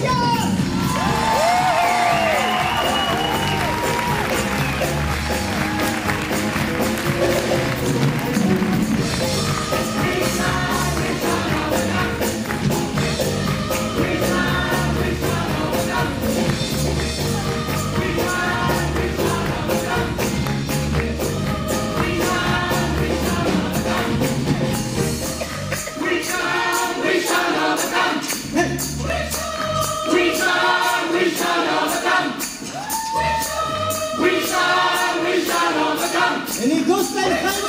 Any mãos para ele.